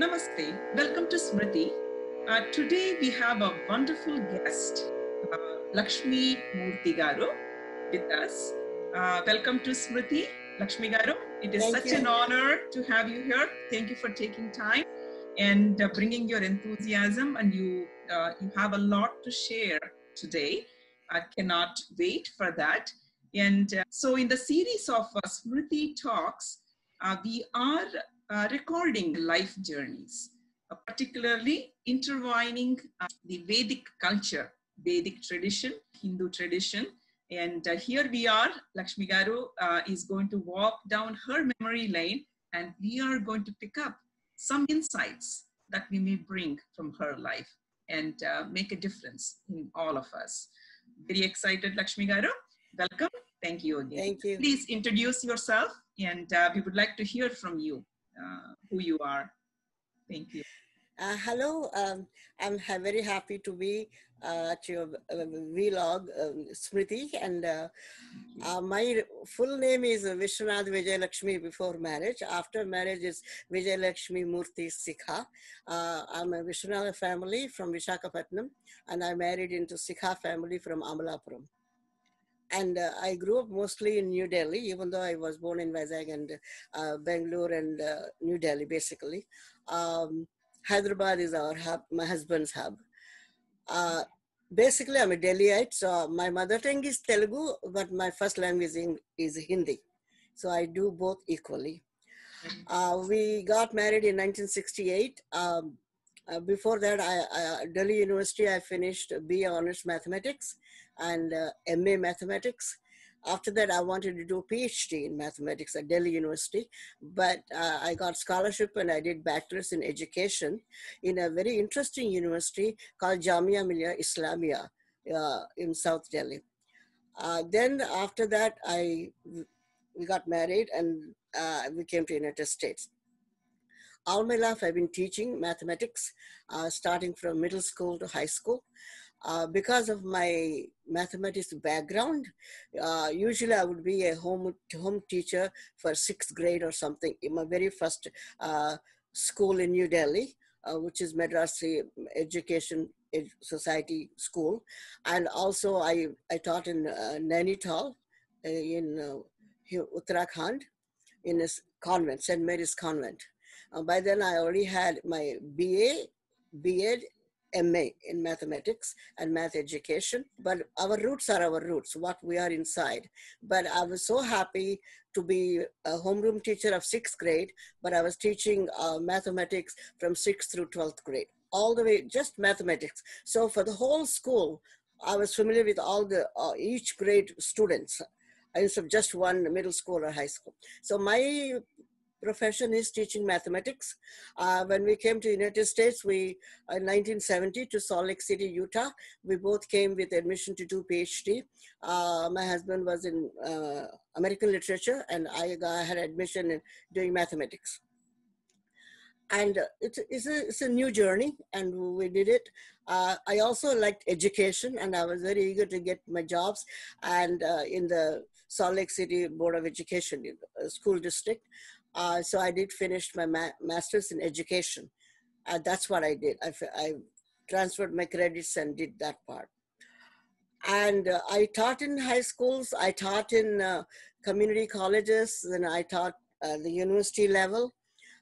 Namaste. Welcome to Smriti. Uh, today we have a wonderful guest, uh, Lakshmi Moorty Garu, with us. Uh, welcome to Smriti, Lakshmi Garu. It is Thank such you. an honor to have you here. Thank you for taking time and uh, bringing your enthusiasm. And you uh, you have a lot to share today. I cannot wait for that. And uh, so, in the series of uh, Smriti talks, uh, we are uh, recording life journeys, uh, particularly intertwining uh, the Vedic culture, Vedic tradition, Hindu tradition. And uh, here we are, Lakshmi Garu uh, is going to walk down her memory lane, and we are going to pick up some insights that we may bring from her life and uh, make a difference in all of us. Very excited, Lakshmi Garu. Welcome. Thank you again. Thank you. Please introduce yourself, and uh, we would like to hear from you uh, who you are. Thank you. Uh, hello, um, I'm very happy to be uh, at your uh, vlog, um, Smriti, and uh, uh, my full name is Vishwanath Vijay Lakshmi before marriage. After marriage is Vijay Lakshmi Moorty Sikha. I'm a Vishwanath family from Vishakhapatnam, and I married into Sikha family from Amalapuram. And uh, I grew up mostly in New Delhi, even though I was born in Vizag and uh, Bangalore and uh, New Delhi, basically. Um, Hyderabad is our hub, my husband's hub. Uh, basically, I'm a Delhiite, so my mother tongue is Telugu, but my first language in- is Hindi. So I do both equally. Uh, we got married in 1968. Um, uh, before that, I, I, Delhi University, I finished BA Honors Mathematics and uh, MA Mathematics. After that, I wanted to do a PhD in mathematics at Delhi University, but uh, I got scholarship and I did bachelor's in education in a very interesting university called Jamia Millia Islamia uh, in South Delhi. Uh, then after that, I we got married and uh, we came to United States. All my life, I've been teaching mathematics, uh, starting from middle school to high school. Uh, because of my mathematics background, uh, usually I would be a home home teacher for sixth grade or something in my very first uh, school in New Delhi, uh, which is Madrasi Education Society School, and also I I taught in uh, Nainital in Uttarakhand in a convent, St. Mary's Convent. Uh, by then, I already had my BA, BEd, MA in mathematics and math education. But our roots are our roots, what we are inside. But I was so happy to be a homeroom teacher of sixth grade, but I was teaching uh, mathematics from sixth through 12th grade, all the way, just mathematics. So for the whole school, I was familiar with all the, uh, each grade students instead of just one middle school or high school. So my profession is teaching mathematics. Uh, when we came to United States, we in 1970 to Salt Lake City, Utah, we both came with admission to do PhD. Uh, my husband was in uh, American literature, and I had admission in doing mathematics. And uh, it's, it's, a, it's a new journey, and we did it. Uh, I also liked education, and I was very eager to get my jobs. And uh, in the Salt Lake City Board of Education uh, school district, uh, so I did finish my ma- master's in education. Uh, that's what I did. I transferred my credits and did that part. And uh, I taught in high schools. I taught in uh, community colleges. Then I taught the university level.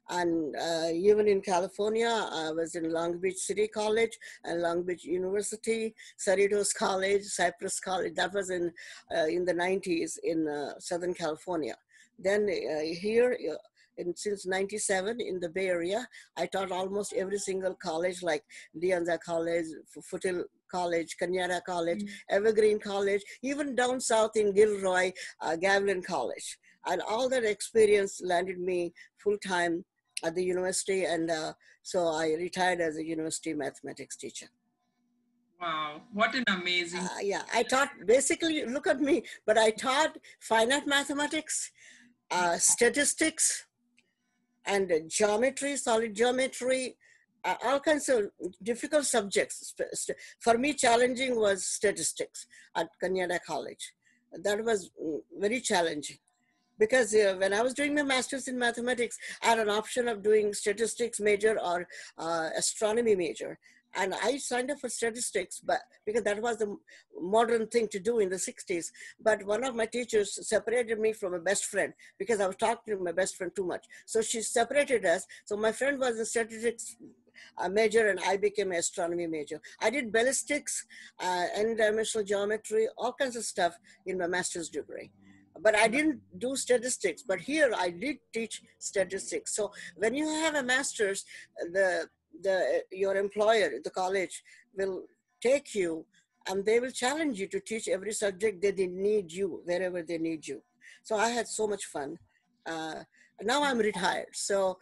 And uh, even in California, I was in Long Beach City College and Long Beach University, Cerritos College, Cypress College. That was in uh, in the 90s in Southern California. Then uh, here, uh, in, since 97 in the Bay Area, I taught almost every single college like De Anza College, F- Foothill College, Cañada College, Evergreen College, even down south in Gilroy, uh, Gavilan College. And all that experience landed me full time at the university. And uh, so I retired as a university mathematics teacher. Wow, what an amazing. Uh, yeah, I taught basically, look at me, but I taught finite mathematics, uh, statistics, and geometry, solid geometry, uh, all kinds of difficult subjects. For me, challenging was statistics at Cañada College. That was mm, very challenging. because uh, when I was doing my master's in mathematics, I had an option of doing statistics major or uh, astronomy major. And I signed up for statistics, but because that was the modern thing to do in the 60s. But one of my teachers separated me from a best friend because I was talking to my best friend too much. So she separated us. So my friend was a statistics uh, major and I became an astronomy major. I did ballistics, uh, n-dimensional geometry, all kinds of stuff in my master's degree but I didn't do statistics. But here I did teach statistics. So when you have a master's, the the your employer, the college, will take you and they will challenge you to teach every subject that they need you wherever they need you. So I had so much fun. Uh, now I'm retired. So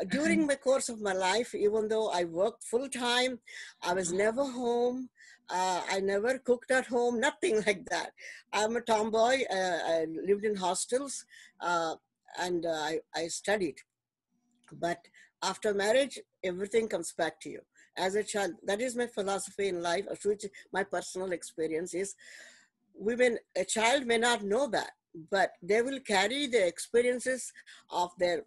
uh, during the course of my life, even though I worked full time, I was never home. Uh, I never cooked at home, nothing like that. I'm a tomboy. Uh, I lived in hostels uh, and uh, I, I studied. But after marriage, everything comes back to you. As a child, that is my philosophy in life, which my personal experience is. Women, a child may not know that, but they will carry the experiences of their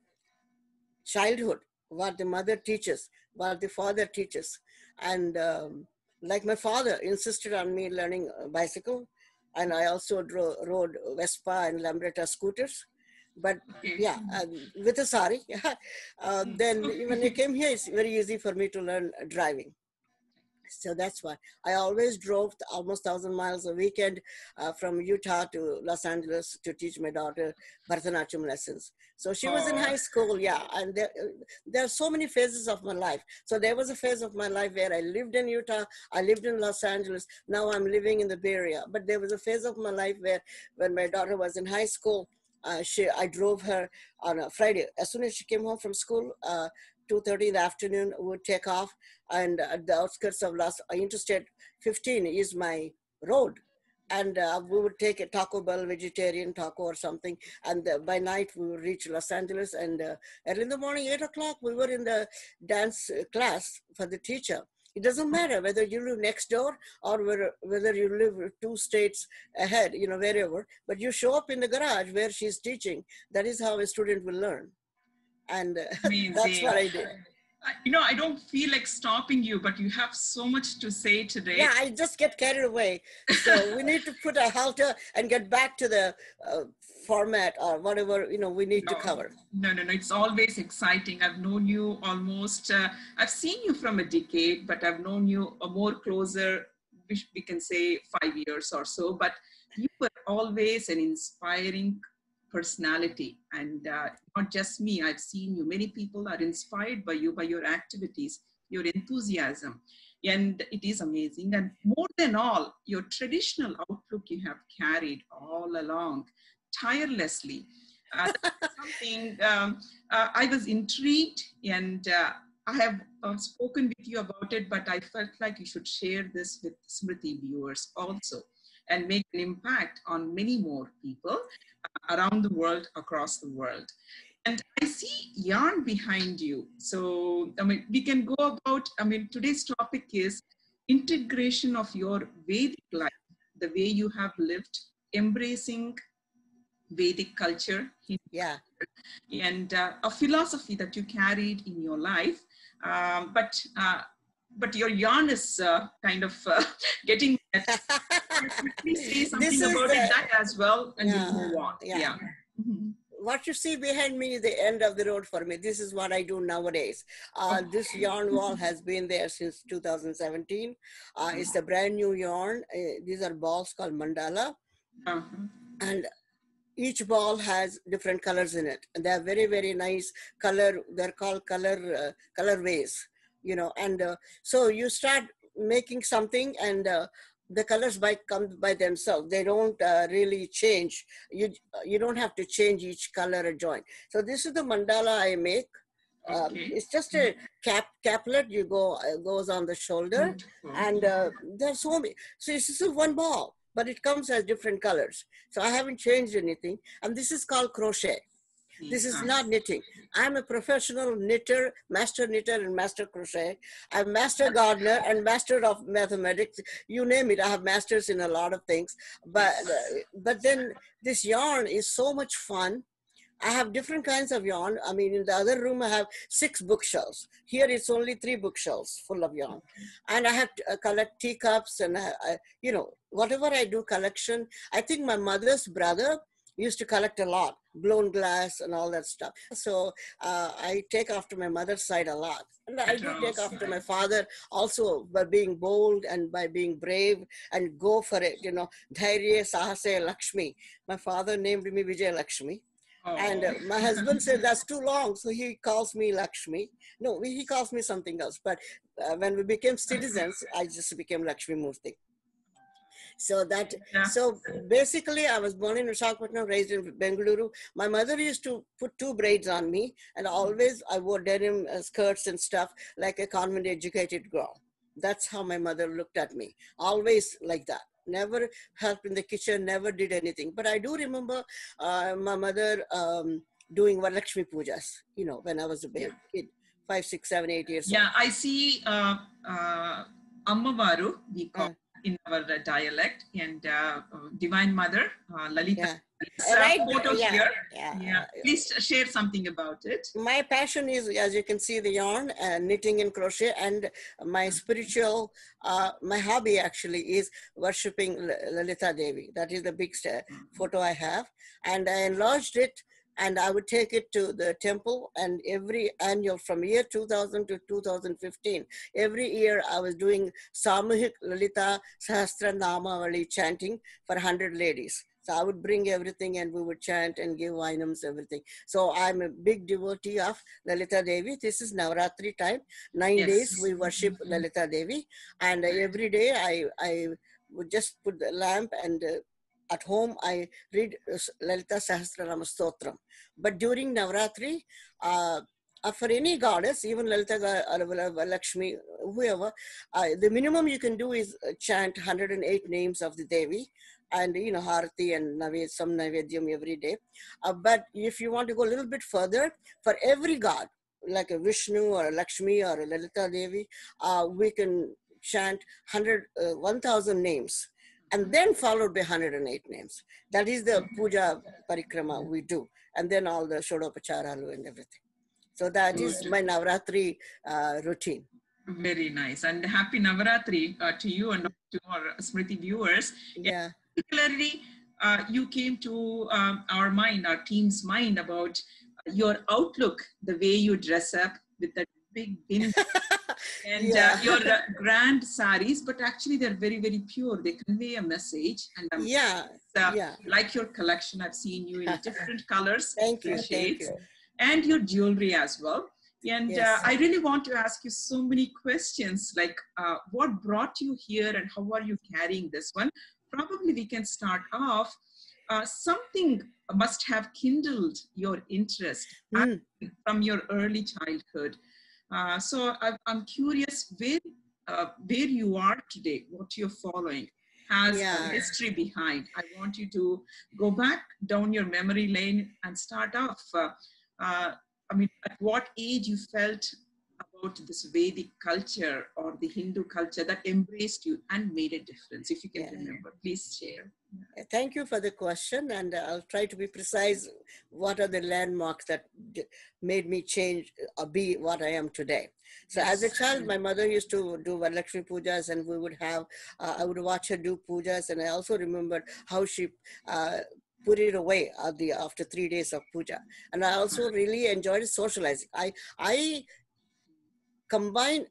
childhood, what the mother teaches, what the father teaches. And um, like my father insisted on me learning bicycle, and I also drove, rode Vespa and Lambretta scooters but yeah, uh, with a sari. uh, then when I came here, it's very easy for me to learn driving. So that's why I always drove almost thousand miles a weekend uh, from Utah to Los Angeles to teach my daughter Bharatanatyam lessons. So she was in high school, yeah. And there, there are so many phases of my life. So there was a phase of my life where I lived in Utah, I lived in Los Angeles. Now I'm living in the Bay Area. But there was a phase of my life where, when my daughter was in high school, uh, she, I drove her on a Friday. As soon as she came home from school, uh, 2.30 in the afternoon, we would take off. And at the outskirts of uh, Interstate 15 is my road. And uh, we would take a Taco Bell vegetarian taco or something. And uh, by night, we would reach Los Angeles. And uh, early in the morning, 8 o'clock, we were in the dance class for the teacher. It doesn't matter whether you live next door or whether you live two states ahead, you know, wherever, but you show up in the garage where she's teaching. That is how a student will learn. And that's what I did you know, I don't feel like stopping you, but you have so much to say today. Yeah, I just get carried away. So we need to put a halter and get back to the uh, format or whatever you know we need no, to cover. No, no, no. It's always exciting. I've known you almost. Uh, I've seen you from a decade, but I've known you a more closer. We can say five years or so. But you were always an inspiring personality. And uh, not just me i've seen you. Many people are inspired by you by your activities your enthusiasm. And it is amazing. And more than all your traditional outlook you have carried all along tirelessly. Uh, something um, uh, i was intrigued and uh, i have uh, spoken with you about it but i felt like you should share this with smriti viewers also and make an impact on many more people around the world, across the world. And I see yarn behind you. So, I mean, we can go about, I mean, today's topic is integration of your Vedic life, the way you have lived, embracing Vedic culture. Yeah. And uh, a philosophy that you carried in your life. Um, but uh, but your yarn is uh, kind of uh, getting please say something about the, it, that as well and yeah, we'll move on. yeah, yeah. Mm-hmm. what you see behind me is the end of the road for me. This is what i do nowadays. Uh, this yarn wall has been there since 2017 uh, it's a brand new yarn. Uh, these are balls called mandala. Uh-huh. and each ball has different colors in it. And they're very very nice color. They're called color uh, colorways you know and uh, so you start making something and uh, the colors might come by themselves. They don't uh, really change. You you don't have to change each color a joint. So this is the mandala i make. Um, okay. it's just a cap caplet. You go uh, goes on the shoulder. And uh, there's so many so this is one ball but it comes as different colors. So i haven't changed anything. And this is called crochet This is not knitting. I'm a professional knitter, master knitter, and master crochet. I'm master gardener and master of mathematics. You name it. I have masters in a lot of things. But uh, but then this yarn is so much fun. I have different kinds of yarn. I mean, in the other room, I have six bookshelves. Here, it's only three bookshelves full of yarn. And I have to uh, collect teacups and, I, I, you know, whatever I do collection. I think my mother's brother used to collect a lot, blown glass and all that stuff. So uh, I take after my mother's side a lot. And I do take after my father also by being bold and by being brave and go for it, you know. Dhairya Sahase Lakshmi. My father named me Vijay Lakshmi. Oh. And uh, my husband said that's too long, so he calls me Lakshmi. No, he calls me something else. But uh, when we became citizens, I just became Lakshmi Moorty. So that Yeah. so basically, I was born in Visakhapatnam, raised in Bengaluru. My mother used to put two braids on me, and always I wore denim uh, skirts and stuff like a convent educated girl. That's how my mother looked at me, always like that. Never helped in the kitchen, never did anything. But I do remember uh, my mother um, doing Varalakshmi pujas, you know, when I was a baby, kid, five, six, seven, eight years Yeah, I see uh, uh, Ammavaru, we call. In our uh, dialect, and uh, Divine Mother, uh, Lalita. Yeah. Right, yeah, here. Yeah. Yeah, please share something about it. my passion is as you can see the yarn uh, knitting and crochet and my spiritual uh, my hobby actually is worshipping L- lalita devi that is the big sta- photo i have and i enlarged it and i would take it to the temple and every annual from year 2000 to 2015 every year i was doing samuhik lalita sahasra namavali chanting for 100 ladies so i would bring everything and we would chant and give vinums everything so I'm a big devotee of Lalita Devi. This is Navratri time. Nine Yes. days we worship Mhm. Lalita Devi, and every day I I would just put the lamp and. Uh, at home, I read uh, Lalita Sahasranama Stotram. But during Navratri, uh, uh, for any goddess, even Lalita uh, Lakshmi, whoever, uh, the minimum you can do is chant 108 names of the Devi and, you know, Harati and Naved, some every day. Uh, but if you want to go a little bit further, for every god, like a Vishnu or a Lakshmi or a Lalita Devi, uh, we can chant 100, uh, 1000 names and then followed by 108 names. That is the puja parikrama we do. And then all the Shodopacharalu and everything. So that is Good. my Navratri uh, routine. Very nice. And happy Navaratri uh, to you and to our Smriti viewers. Yeah. particularly uh, you came to um, our mind, our team's mind about your outlook, the way you dress up with that big bin and Yeah. uh, your uh, grand saris, but actually they're very, very pure. They convey a message. And I'm Yeah. uh, Yeah. like your collection, I've seen you in different colors, Thank you. and Thank shades, you. and your jewelry as well. And Yes. uh, I really want to ask you so many questions like uh, what brought you here and how are you carrying this one? Probably we can start off. Uh, something must have kindled your interest Mm. from your early childhood. Uh, so I, I'm curious where, uh, where you are today, what you're following has Yeah. a history behind. I want you to go back down your memory lane and start off. Uh, uh, I mean, at what age you felt about this Vedic culture or the Hindu culture that embraced you and made a difference? If you can Yeah. remember, please share. Thank you for the question, and I'll try to be precise. What are the landmarks that made me change or be what I am today? So, as a child, my mother used to do Varalakshmi pujas, and we would have, uh, I would watch her do pujas, and I also remembered how she uh, put it away at the, after three days of puja. And I also really enjoyed socializing. I, I combine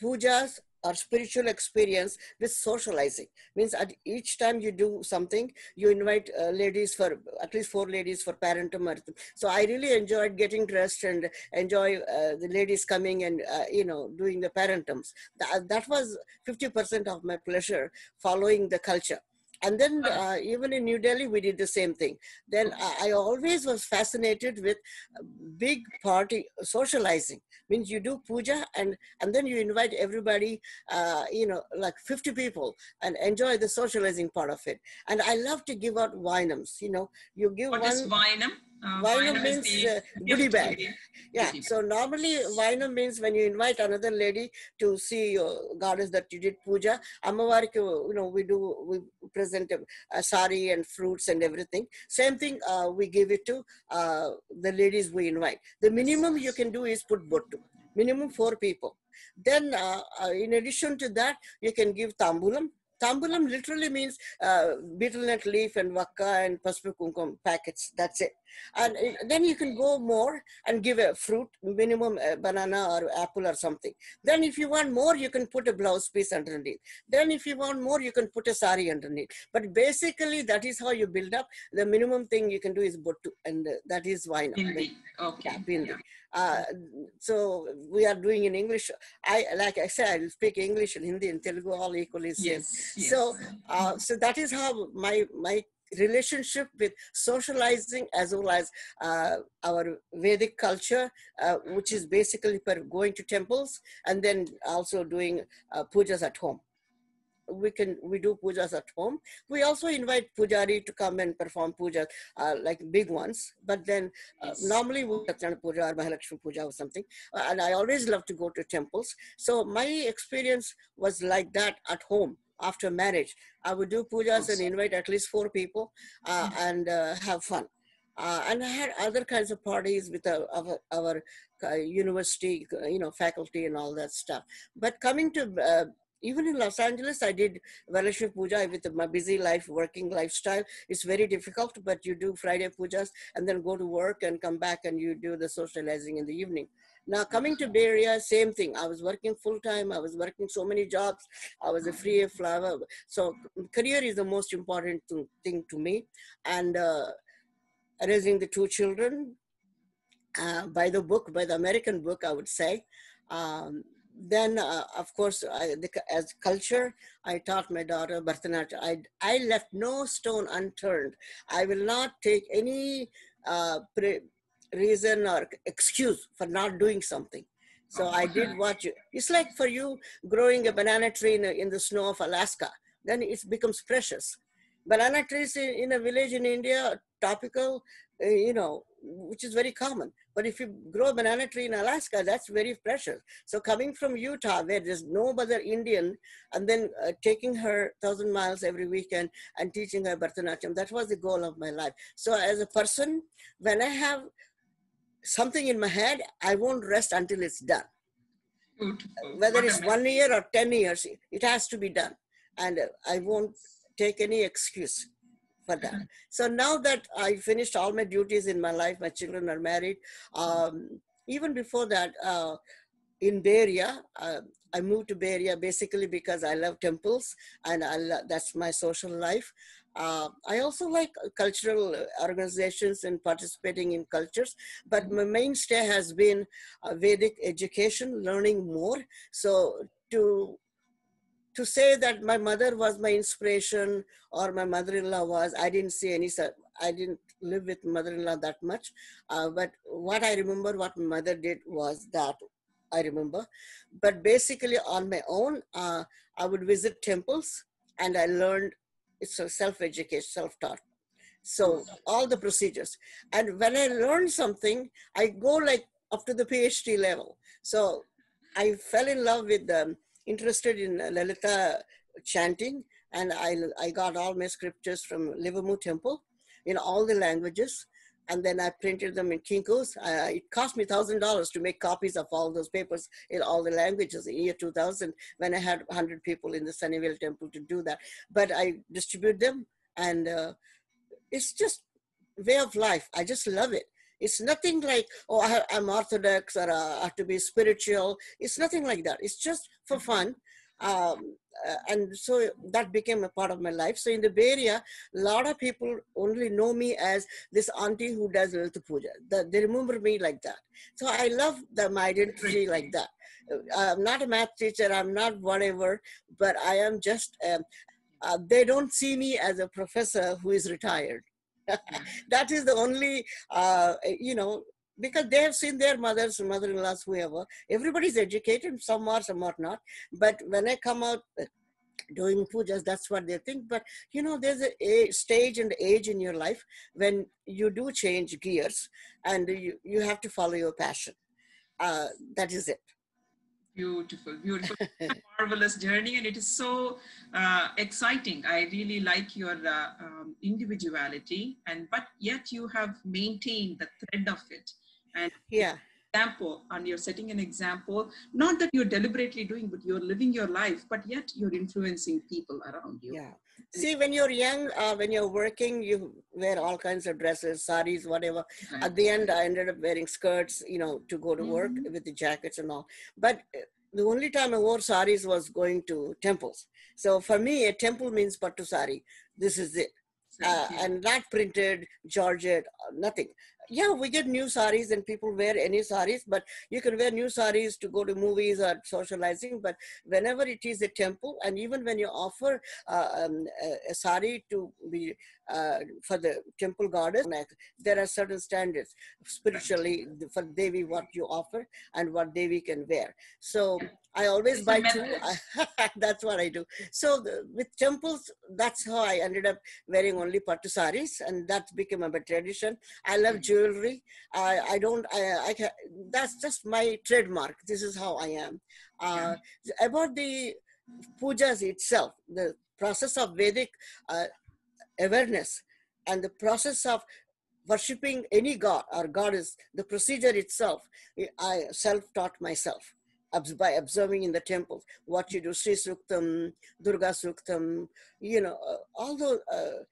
pujas or spiritual experience with socializing. Means at each time you do something you invite uh, ladies for at least four ladies for parentum or- so i really enjoyed getting dressed and enjoy uh, the ladies coming and uh, you know doing the parentums. That, that was 50% of my pleasure following the culture and then uh, even in new delhi we did the same thing. Then I, I always was fascinated with big party socializing. Means you do puja and and then you invite everybody uh, you know like 50 people and enjoy the socializing part of it. And i love to give out vinums you know. You give What one is Vinam? Uh, means uh, goodie bag. Yeah. Goodie So normally Vainam means when you invite another lady to see your goddess that you did puja. Amavariki, you know, we do we present a, a sari and fruits and everything. Same thing. Uh, we give it to uh, the ladies we invite. The minimum you can do is put bottu. Minimum four people. Then, uh, uh, in addition to that, you can give tambulam. Tambulam literally means uh, betel nut leaf and vakka and paspu kumkum packets. That's it. And uh, then you can go more and give a fruit, minimum a banana or apple or something. Then if you want more, you can put a blouse piece underneath. Then if you want more, you can put a sari underneath. But basically, that is how you build up. The minimum thing you can do is bottu, and uh, that is why not. Okay. Yeah. Uh, so we are doing in English. I like I said, I speak English and Hindi and Telugu all equally same. Yes. yes. So, uh, so that is how my my relationship with socializing as well as uh, our Vedic culture, uh, which is basically for going to temples and then also doing uh, pujas at home. We can we do pujas at home. We also invite pujari to come and perform pujas, uh, like big ones. But then uh, Yes. normally we Satyana puja or Mahalakshmi puja or something. Uh, and I always love to go to temples. So my experience was like that at home after marriage. I would do pujas and invite at least four people uh, and uh, have fun. Uh, and I had other kinds of parties with our, our, our uh, university, uh, you know, faculty and all that stuff. But coming to uh, even in Los Angeles, I did Valashmi Puja with my busy life, working lifestyle. It's very difficult, but you do Friday pujas and then go to work and come back and you do the socializing in the evening. Now coming to Bay Area, same thing. I was working full time. I was working so many jobs. I was a free flower. So career is the most important thing to me. And uh, raising the two children uh, by the book, by the American book, I would say. Um, then, uh, of course, I, the, as culture, I taught my daughter Bharatanatyam. I, I left no stone unturned. I will not take any uh, pre- reason or excuse for not doing something. So I did what you, it's like for you growing a banana tree in, a, in the snow of Alaska, then it becomes precious. Banana trees in, in a village in India, are topical, uh, you know, which is very common. But if you grow a banana tree in Alaska, that's very precious. So coming from Utah, where there's no other Indian, and then uh, taking her thousand miles every weekend and teaching her Bharatanatyam, that was the goal of my life. So as a person, when I have something in my head, I won't rest until it's done. Beautiful. Whether What it's one year or 10 years, it has to be done. And I won't take any excuse for that. So now that I finished all my duties in my life, my children are married. Um, even before that, uh, in Area, uh, I moved to Area basically because I love temples and I lo- that's my social life. Uh, I also like cultural organizations and participating in cultures, but my mainstay has been uh, Vedic education, learning more. So to to say that my mother was my inspiration or my mother-in-law was, I didn't see any. I didn't live with mother-in-law that much, uh, but what I remember, what my mother did was that I remember. But basically, on my own, uh, I would visit temples, and I learned it's a self-education, self-taught. So all the procedures, and when I learn something, I go like up to the PhD level. So I fell in love with um, interested in uh, Lalita chanting, and I I got all my scriptures from Livermore Temple in all the languages, and then I printed them in Kinko's. Uh, it cost me thousand dollars to make copies of all those papers in all the languages in year 2000 when I had 100 people in the Sunnyvale Temple to do that. But I distribute them, and uh, it's just way of life. I just love it. It's nothing like, oh, I, I'm Orthodox or uh, I have to be spiritual. It's nothing like that. It's just for fun. Um, uh, and so that became a part of my life. So in the Bay Area, a lot of people only know me as this auntie who does Lalita Puja. The, they remember me like that. So I love the, my identity like that. Uh, I'm not a math teacher. I'm not whatever, but I am just, um, uh, they don't see me as a professor who is retired. that is the only, uh, you know, because they have seen their mothers, mother-in-laws, whoever. Everybody's educated, some are, some are not. But when I come out, doing pujas that's what they think. But you know there's a, a, stage and age in your life when you do change gears and you, you have to follow your passion. Uh, that is it. Beautiful beautiful. Marvelous journey and it is so uh, exciting. I really like your uh, um, individuality and but yet you have maintained the thread of it and yeah. example and you're setting an example not that you're deliberately doing but you're living your life but yet you're influencing people around you. Yeah. See when you're young uh, when you're working you wear all kinds of dresses saris whatever. Right. at the end i ended up wearing skirts you know to go to mm-hmm. work with the jackets and all. But uh, the only time i wore saris was going to temples. So for me a temple means pattu sari. This is it. Uh, and not printed georgette uh, nothing yeah, we get new saris and people wear any saris, but you can wear new saris to go to movies or socializing. But whenever it is a temple, and even when you offer uh, um, a, sari to be uh, for the temple goddess, there are certain standards spiritually for Devi what you offer and what Devi can wear. So I always it's buy two. that's what I do. So the, with temples, that's how I ended up wearing only pattu saris, and that became a tradition. I love jewelry. I, I don't. I, I that's just my trademark. This is how I am. Uh, about the pujas itself, the process of Vedic uh, awareness and the process of worshipping any god or goddess, the procedure itself, I self-taught myself by observing in the temples what you do, Sri Suktam, Durga Suktam, you know, uh, all those, uh,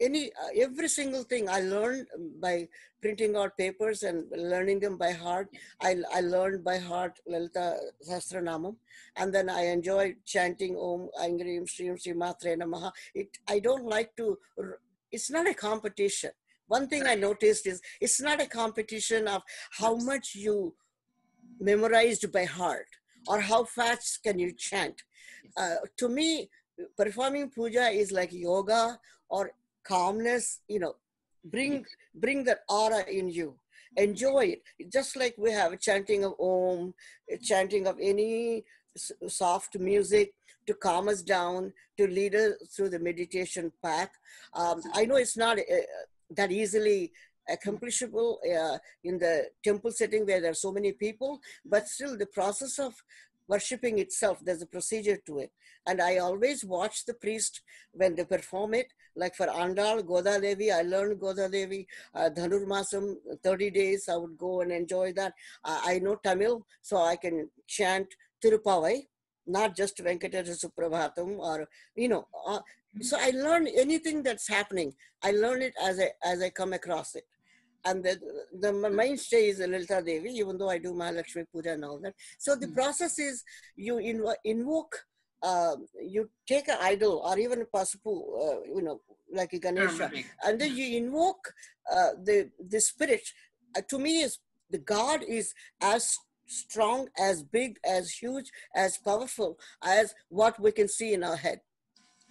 any, uh, every single thing I learned by printing out papers and learning them by heart. I, I learned by heart Lalita Sahasranamam and then I enjoy chanting Om Angrim Shri Shri Matre Namaha. It, I don't like to, it's not a competition. One thing I noticed is it's not a competition of how much you memorized by heart or how fast can you chant. Uh, to me, performing puja is like yoga or calmness, you know, bring bring that aura in you. Enjoy it. Just like we have chanting of Om, chanting of any soft music to calm us down, to lead us through the meditation path. Um, I know it's not uh, that easily accomplishable uh, in the temple setting where there are so many people, but still the process of worshipping itself, there's a procedure to it. And I always watch the priest when they perform it. Like for Andal, Goda Devi, I learned Goda Devi, uh, Dhanur Masam, 30 days, I would go and enjoy that. I know Tamil, so I can chant Tirupavai, not just Venkateswara Suprabhatam or, you know. Uh, so I learn anything that's happening. I learn it as I, as I come across it and the, the mainstay is Lalita Devi, even though I do Mahalakshmi Puja and all that. So the mm. process is you invo- invoke, uh, you take an idol or even a pasupu, uh, you know, like a Ganesha, and then you invoke uh, the the spirit. Uh, to me, is the God is as strong, as big, as huge, as powerful as what we can see in our head.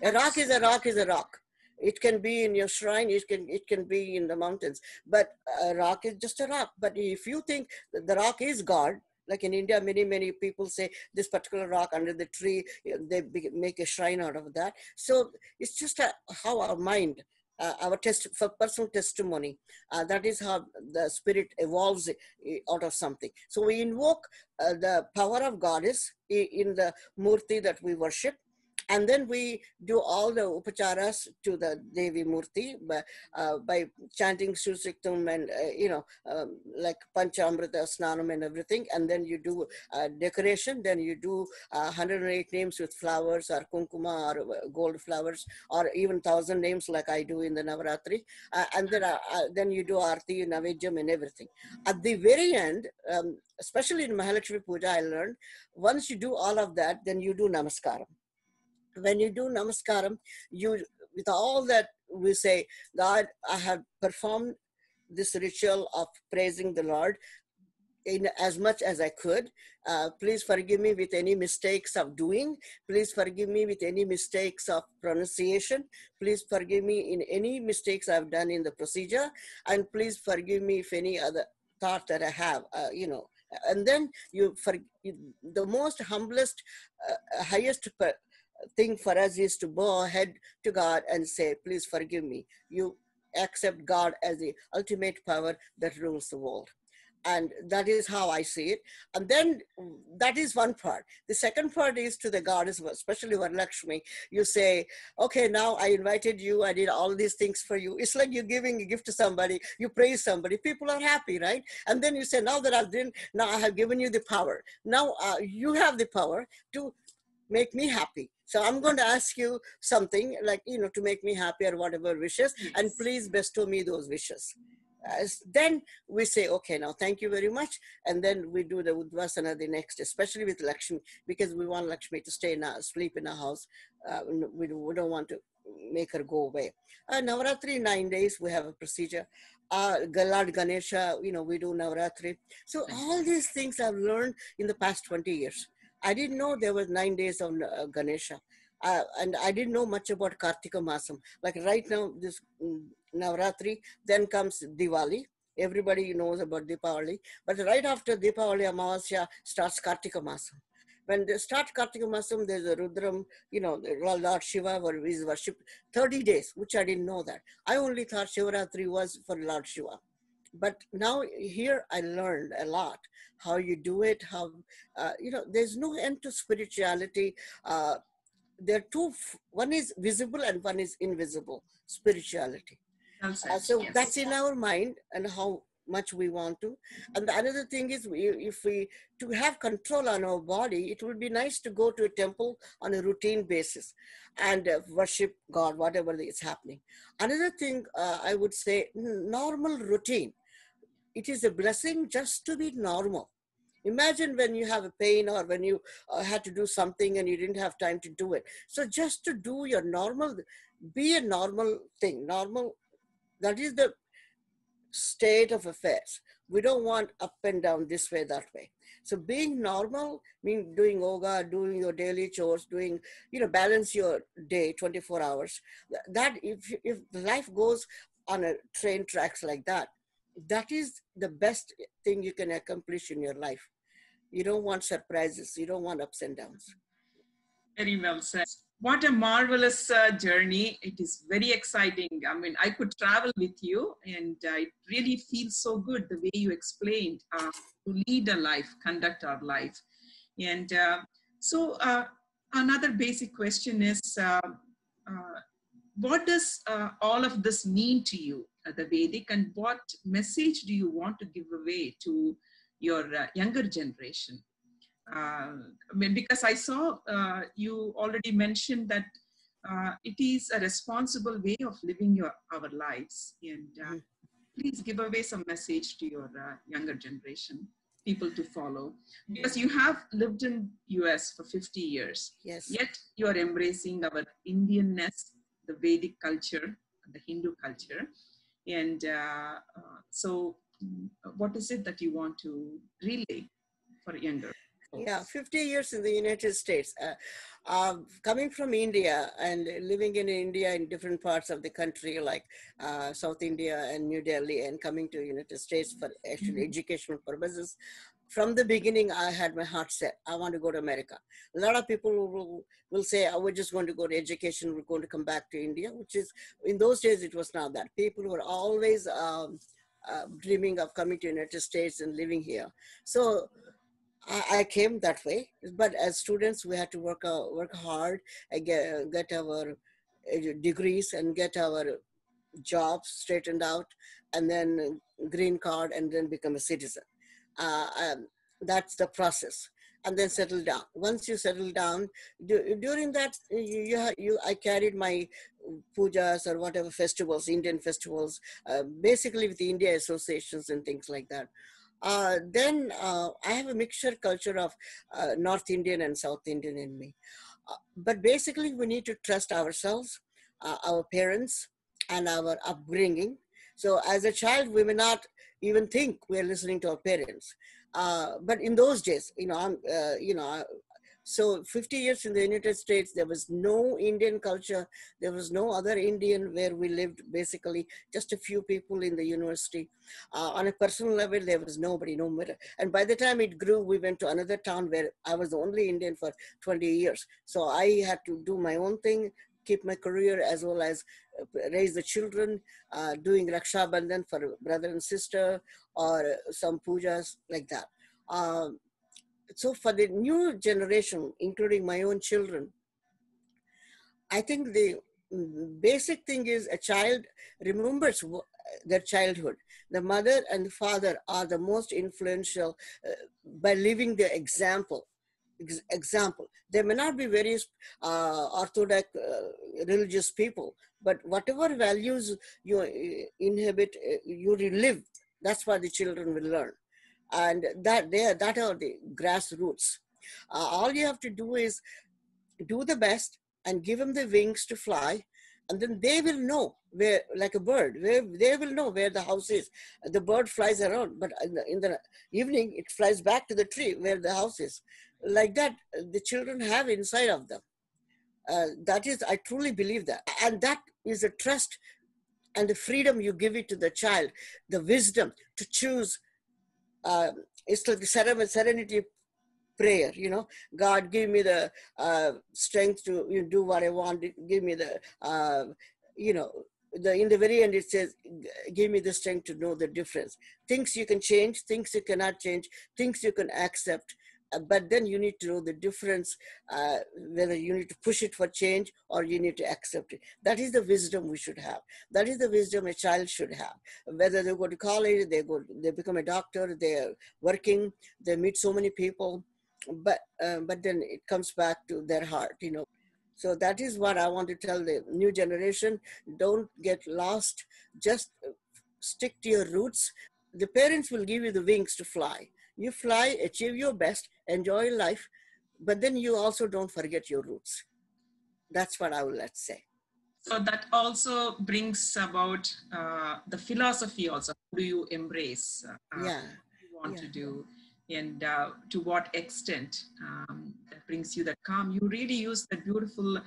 A rock is a rock is a rock. It can be in your shrine it can it can be in the mountains but a rock is just a rock. But if you think the rock is god like in india many many people say this particular rock under the tree they make a shrine out of that. So it's just a, how our mind uh, our test for personal testimony uh, that is how the spirit evolves out of something. So we invoke uh, the power of goddess in the murti that we worship and then we do all the upacharas to the Devi Murti by, uh, by chanting Sri Suktam and, uh, you know, um, like Panchamrita, Snanam and everything. And then you do uh, decoration, then you do 108 uh, names with flowers or kunkuma or uh, gold flowers or even 1000 names like I do in the Navaratri. Uh, and then, then you do Arti, Navajam and everything. At the very end, um, especially in Mahalakshmi Puja, I learned once you do all of that, then you do Namaskaram when you do namaskaram, you with all that we say, God, I have performed this ritual of praising the Lord in as much as I could. Uh, please forgive me with any mistakes of doing. Please forgive me with any mistakes of pronunciation. Please forgive me in any mistakes I've done in the procedure. And please forgive me if any other thought that I have, uh, you know. And then you, for the most humblest, uh, highest thing for us is to bow head to God and say, please forgive me. You accept God as the ultimate power that rules the world and that is how I see it. And then that is one part. The second part is to the goddess, especially Varalakshmi. You say, okay, now I invited you, I did all these things for you. It's like you're giving a gift to somebody, you praise somebody, people are happy, right? And then you say, now that I've done, now I have given you the power. Now uh, you have the power to make me happy. So I'm going to ask you something like, you know, to make me happy or whatever wishes, yes. and please bestow me those wishes. As then we say, okay, now thank you very much. And then we do the Udvasana the next, especially with Lakshmi, because we want Lakshmi to stay in our, sleep in our house. Uh, we, we don't want to make her go away. Uh, Navaratri, nine days, we have a procedure. Uh, Galad Ganesha, you know, we do Navaratri. So all these things I've learned in the past 20 years. I didn't know there was nine days of uh, Ganesha. Uh, and I didn't know much about Kartika Masam. Like right now, this mm, Navratri, then comes Diwali. Everybody knows about Deepavali. But right after Deepavali, Amavasya starts Kartika Masam. When they start Kartika Masam, there's a Rudram, you know, Lord Shiva is worshipped 30 days, which I didn't know that. I only thought Shivaratri was for Lord Shiva. But now here I learned a lot how you do it, how, uh, you know, there's no end to spirituality. Uh, there are two, one is visible and one is invisible spirituality. Uh, so yes. that's in our mind and how much we want to. And the another thing is, we, if we to have control on our body, it would be nice to go to a temple on a routine basis and uh, worship God, whatever is happening. Another thing uh, I would say, normal routine. It is a blessing just to be normal. Imagine when you have a pain or when you uh, had to do something and you didn't have time to do it. So just to do your normal, be a normal thing, normal that is the state of affairs. We don't want up and down this way, that way. So being normal, mean doing yoga, doing your daily chores, doing, you know, balance your day 24 hours. That if, if life goes on a train tracks like that, that is the best thing you can accomplish in your life. You don't want surprises. You don't want ups and downs. Very well said what a marvelous uh, journey. It is very exciting. I mean, I could travel with you, and uh, it really feels so good the way you explained uh, to lead a life, conduct our life. And uh, so, uh, another basic question is uh, what does all of this mean to you, the Vedic, and what message do you want to give away to your younger generation? uh, I mean, because I saw uh, you already mentioned that uh, it is a responsible way of living your our lives, and uh, mm-hmm. please give away some message to your uh, younger generation, people to follow, because you have lived in US for 50 years. Yes. Yet you are embracing our Indianness, the Vedic culture, the Hindu culture, and uh, so. Mm, what is it that you want to relay for younger yeah, 50 years in the United States. Uh, uh, coming from India and living in India in different parts of the country, like uh, South India and New Delhi, and coming to United States for actually mm-hmm. educational purposes. From the beginning, I had my heart set. I want to go to America. A lot of people will, will say, oh, we're just going to go to education. We're going to come back to India, which is, in those days, it was not that. People were always um, uh, dreaming of coming to United States and living here. So I, I came that way, but as students, we had to work uh, work hard, and get, get our uh, degrees and get our jobs straightened out, and then green card, and then become a citizen. Uh, um, that's the process and then settle down. Once you settle down, do, during that, you, you, you, I carried my pujas or whatever festivals, Indian festivals, uh, basically with the India associations and things like that. Uh, then uh, I have a mixture culture of uh, North Indian and South Indian in me. Uh, but basically, we need to trust ourselves, uh, our parents, and our upbringing. So, as a child, we may not even think we're listening to our parents. Uh, but in those days, you know, I'm, uh, you know, uh, So 50 years in the United States, there was no Indian culture. There was no other Indian where we lived, basically, just a few people in the university. Uh, on a personal level, there was nobody, no matter. And by the time it grew, we went to another town where I was the only Indian for 20 years. So I had to do my own thing, keep my career as well as uh, raise the children, uh, doing Raksha Bandhan for brother and sister or some pujas like that. Um, so for the new generation, including my own children, I think the basic thing is a child remembers their childhood. The mother and the father are the most influential uh, by living the example. Ex- example. They may not be very uh, orthodox uh, religious people, but whatever values you uh, inhabit, uh, you relive. That's what the children will learn and that there that are the grassroots uh, all you have to do is do the best and give them the wings to fly and then they will know where like a bird where they will know where the house is the bird flies around but in the, in the evening it flies back to the tree where the house is like that the children have inside of them. Uh, that is i truly believe that. And that is a trust and the freedom you give it to the child the wisdom to choose uh, it's like the serenity prayer you know. God give me the uh, strength to you know, do what i want. Give me the uh, you know the in the very end it says give me the strength to know the difference. Things you can change things you cannot change things you can accept but then you need to know the difference uh, whether you need to push it for change or you need to accept it. That is the wisdom we should have. That is the wisdom a child should have. Whether they go to college they go they become a doctor they're working they meet so many people but uh, but then it comes back to their heart you know. So that is what i want to tell the new generation. Don't get lost. Just stick to your roots. The parents will give you the wings to fly you fly, achieve your best, enjoy life, but then you also don't forget your roots. That's what I would let's say. So that also brings about uh, the philosophy also. How do you embrace? Uh, yeah. you want yeah. to do? And uh, to what extent um, that brings you that calm? You really use the beautiful,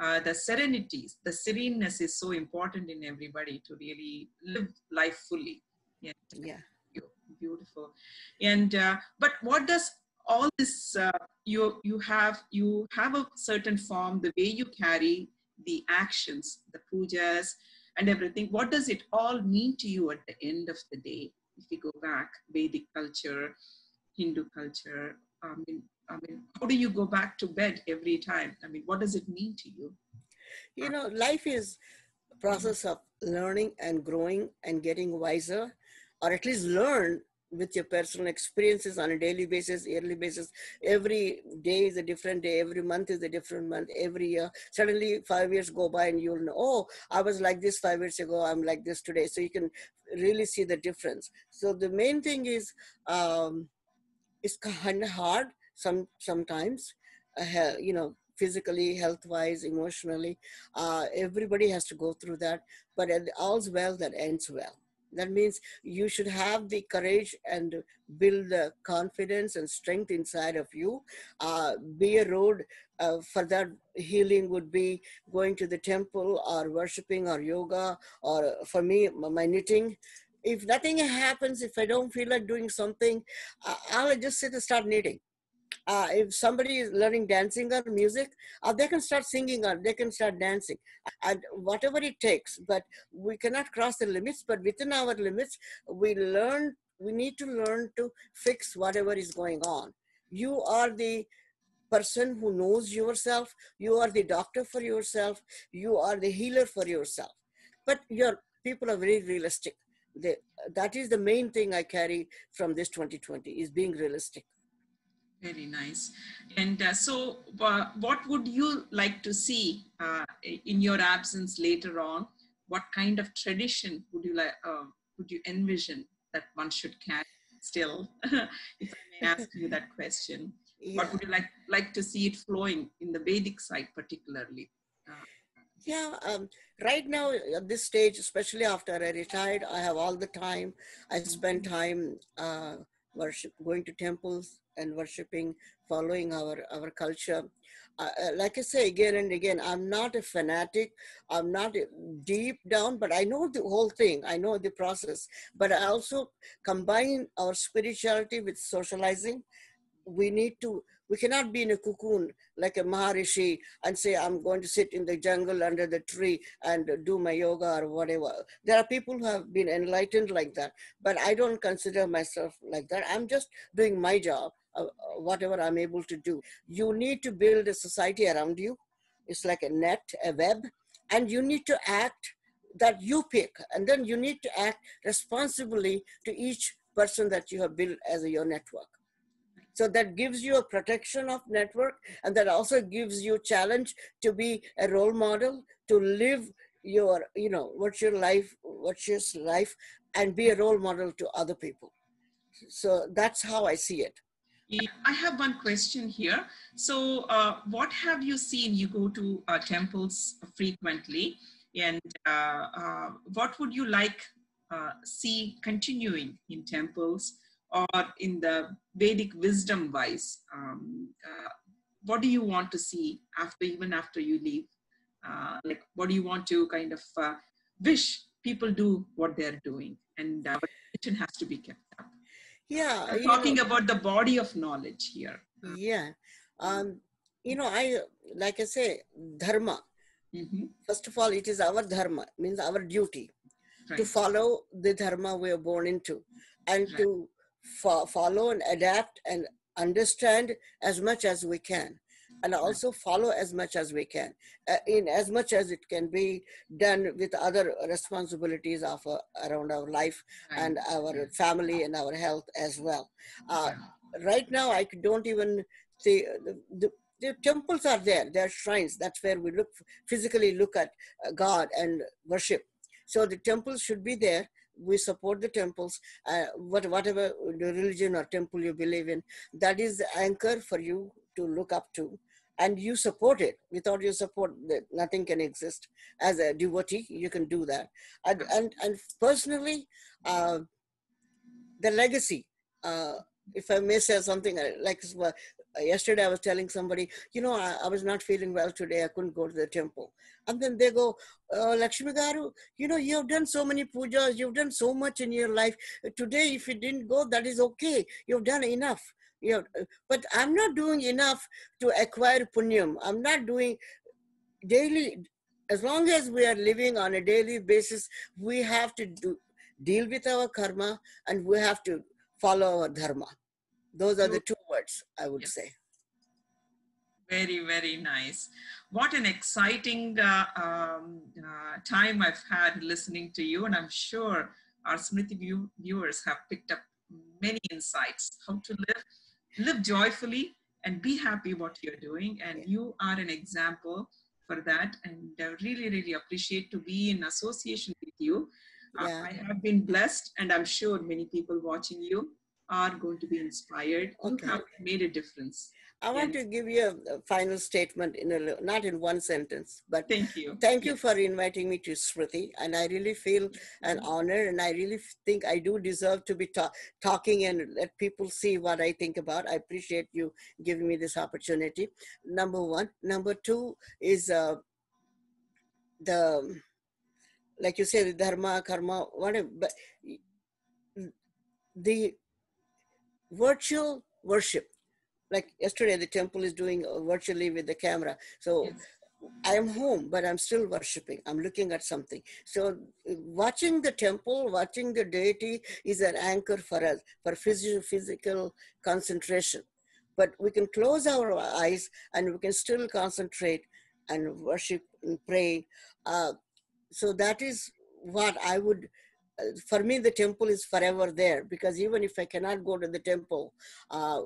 uh, the serenities, the sereneness is so important in everybody to really live life fully. Yeah. Yeah beautiful. And uh, but what does all this uh, you you have you have a certain form the way you carry the actions the pujas and everything what does it all mean to you at the end of the day? If you go back vedic culture hindu culture i mean i mean how do you go back to bed every time? I mean what does it mean to you? You know life is a process of learning and growing and getting wiser or at least learn with your personal experiences on a daily basis, yearly basis. Every day is a different day. Every month is a different month. Every year, suddenly five years go by and you'll know, oh, I was like this five years ago. I'm like this today. So you can really see the difference. So the main thing is, um, it's kind of hard some sometimes. Uh, you know, physically, health wise, emotionally. Uh, everybody has to go through that. But all's well that ends well. That means you should have the courage and build the confidence and strength inside of you. Uh, be a road uh, for that healing would be going to the temple or worshiping or yoga or for me, my knitting if nothing happens, if I don't feel like doing something, I'll just sit and start knitting uh, if somebody is learning dancing or music, uh, they can start singing or they can start dancing, and whatever it takes. But we cannot cross the limits. But within our limits, we learn. We need to learn to fix whatever is going on. You are the person who knows yourself. You are the doctor for yourself. You are the healer for yourself. But your people are very realistic. They, that is the main thing I carry from this 2020 is being realistic. Very nice. And uh, so, uh, what would you like to see uh, in your absence later on? What kind of tradition would you like? Uh, would you envision that one should carry still? if I may ask you that question, yeah. what would you like like to see it flowing in the Vedic side, particularly? Uh, yeah, um, right now at this stage, especially after I retired, I have all the time. I spend time uh, worship, going to temples, and worshiping, following our, our culture. Uh, uh, like I say again and again, I'm not a fanatic. I'm not deep down, but I know the whole thing. I know the process. But I also combine our spirituality with socializing. We need to we cannot be in a cocoon like a Maharishi and say, I'm going to sit in the jungle under the tree and do my yoga or whatever. There are people who have been enlightened like that, but I don't consider myself like that. I'm just doing my job, Uh, uh, whatever I'm able to do. You need to build a society around you. It's like a net, a web, and you need to act that you pick. And then you need to act responsibly to each person that you have built as your network so that gives you a protection of network and that also gives you challenge to be a role model, to live your, you know, what's your life, what's your life and be a role model to other people. So that's how I see it. I have one question here. So, uh, what have you seen? You go to uh, temples frequently, and uh, uh what would you like uh, see continuing in temples or in the Vedic wisdom wise, um, uh, what do you want to see after, even after you leave? Like, what do you want to kind of wish people do what they're doing? And uh, has to be kept up. Yeah. I'm talking know, about the body of knowledge here. Yeah. Um, you know, I, like I say, dharma. Mm-hmm. First of all, it is our dharma, means our duty right. to follow the dharma we are born into and right. to fo- follow and adapt and understand as much as we can and also follow as much as we can uh, in as much as it can be done with other responsibilities of uh, around our life and our family and our health as well. Uh, right. now i don't even see uh, the, the, the temples are there. There are shrines. That's where we look physically look at uh, god and worship. So the temples should be there. We support the temples, uh, what, whatever religion or temple you believe in, that is the anchor for you to look up to. And you support it. Without your support, nothing can exist. As a devotee, you can do that. And, and, and personally, uh, the legacy, uh, if I may say something uh, like yesterday I was telling somebody, you know, I, I, was not feeling well today. I couldn't go to the temple. And then they go, uh, Lakshmi Garu, you know, you have done so many pujas. You've done so much in your life. Today, if you didn't go, that is okay. You've done enough. You know, but I'm not doing enough to acquire punyam. I'm not doing daily. As long as we are living on a daily basis, we have to do, deal with our karma and we have to follow our dharma. Those are the two words I would yes. say. Very, very nice. What an exciting uh, um, uh, time I've had listening to you, and I'm sure our Smriti view- viewers have picked up many insights how to live, live joyfully, and be happy what you're doing. And you are an example for that, and I really, really appreciate to be in association with you. Uh, yeah. Uh, I have been blessed, and I'm sure many people watching you are going to be inspired. Okay. You have made a difference. I want to give you a, a, final statement in a not in one sentence, but thank you. Thank you for inviting me to Smriti, and I really feel an honor, and I really think I do deserve to be ta- talking and let people see what I think about. I appreciate you giving me this opportunity. Number one, number two is uh, the like you said, dharma, karma, whatever, but the virtual worship. Like yesterday, the temple is doing virtually with the camera. So yes. I am home, but I'm still worshiping. I'm looking at something. So watching the temple, watching the deity is an anchor for us, for phys- physical concentration. But we can close our eyes and we can still concentrate and worship and pray. Uh, so that is what I would for me the temple is forever there because even if i cannot go to the temple uh,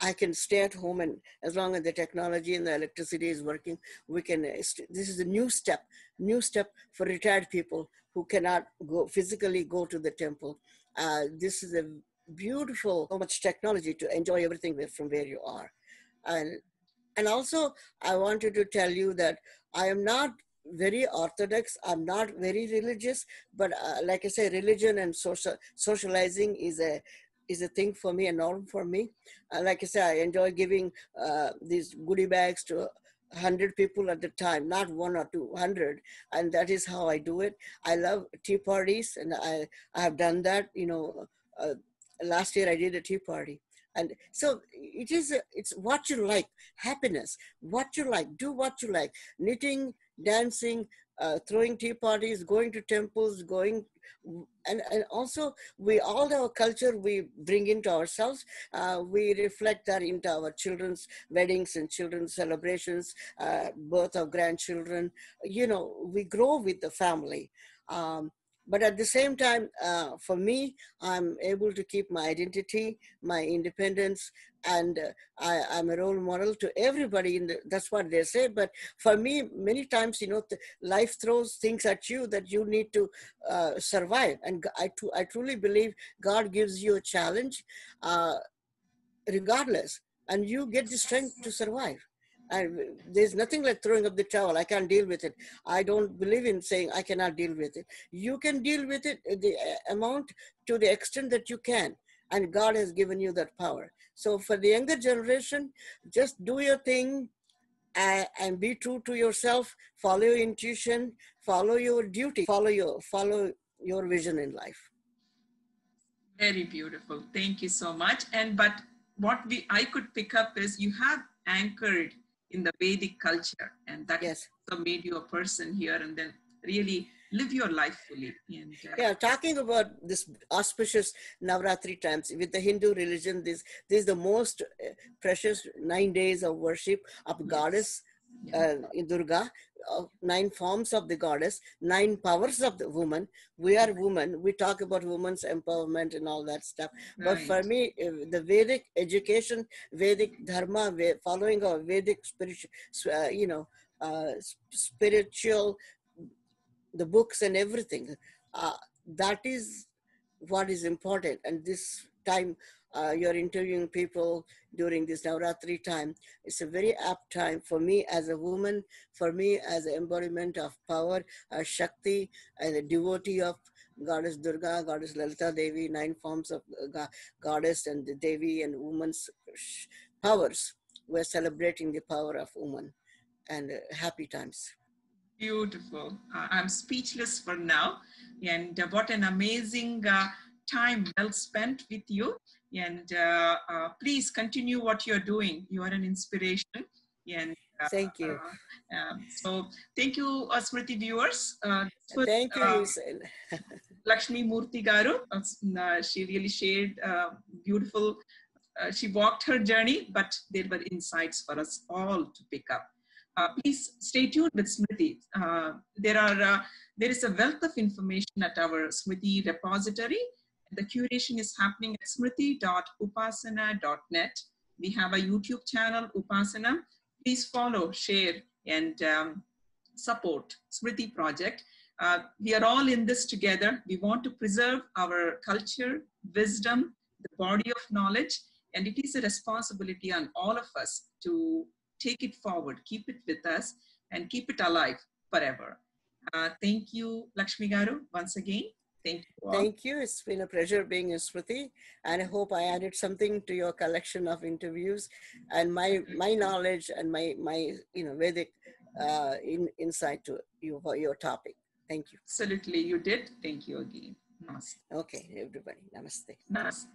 i can stay at home and as long as the technology and the electricity is working we can uh, this is a new step new step for retired people who cannot go physically go to the temple uh, this is a beautiful so much technology to enjoy everything from where you are and and also i wanted to tell you that i am not very orthodox. I'm not very religious, but uh, like I say, religion and social socializing is a is a thing for me, a norm for me. And like I said, I enjoy giving uh, these goodie bags to 100 people at the time, not one or two hundred, and that is how I do it. I love tea parties, and I, I have done that. You know, uh, last year I did a tea party, and so it is. It's what you like, happiness. What you like, do what you like. Knitting, dancing, uh, throwing tea parties, going to temples, going and, and also we all our culture we bring into ourselves uh, we reflect that into our children's weddings and children's celebrations uh, birth of grandchildren. You know we grow with the family. Um, but at the same time uh, for me i'm able to keep my identity my independence and uh, I, am a role model to everybody in the, that's what they say. But for me many times you know life throws things at you that you need to uh, survive. And I, I truly believe god gives you a challenge uh, regardless. And you get the strength to survive and there's nothing like throwing up the towel. I can't deal with it. I don't believe in saying i cannot deal with it. You can deal with it uh, the uh, amount to the extent that you can and god has given you that power. So for the younger generation just do your thing and, and be true to yourself. Follow your intuition. Follow your duty. Follow your follow your vision in life. Very beautiful. Thank you so much. And but what we i could pick up is you have anchored in the Vedic culture, and that yes. made you a person here, and then really live your life fully. And, uh, yeah, talking about this auspicious Navratri times with the Hindu religion, this this is the most uh, precious nine days of worship of yes. goddess uh, Durga, uh, nine forms of the goddess, nine powers of the woman. We are women. We talk about women's empowerment and all that stuff. Right. But for me, the Vedic education, Vedic dharma, following our Vedic spiritual, uh, you know, uh, spiritual, the books and everything. Uh, that is what is important. And this time uh, you're interviewing people during this Navratri time. It's a very apt time for me as a woman, for me as an embodiment of power, a Shakti, and a devotee of Goddess Durga, Goddess Lalita Devi, nine forms of uh, Goddess and the Devi and woman's powers. We're celebrating the power of woman and uh, happy times. Beautiful. Uh, I'm speechless for now. And uh, what an amazing uh, time well spent with you. And uh, uh, please continue what you're doing. You are an inspiration. And uh, thank you. Um, so thank you, Smriti viewers. thank you. Lakshmi Moorty Garu. she really shared beautiful. she walked her journey, but there were insights for us all to pick up. Uh, please stay tuned with Smriti. Uh, there are uh, there is a wealth of information at our Smriti repository, the curation is happening at smriti.upaasana.net. We have a YouTube channel, Upaasana. Please follow, share, and um, support Smriti Project. Uh, we are all in this together. We want to preserve our culture, wisdom, the body of knowledge, and it is a responsibility on all of us to take it forward, keep it with us, and keep it alive forever. Uh, thank you, Lakshmi Garu, once again. Thank you. Thank you. It's been a pleasure being in Smriti, and I hope I added something to your collection of interviews, and my my knowledge and my my you know Vedic uh, in, insight to you for your topic. Thank you. Absolutely, you did. Thank you again. Namaste. Okay, everybody. Namaste. Namaste.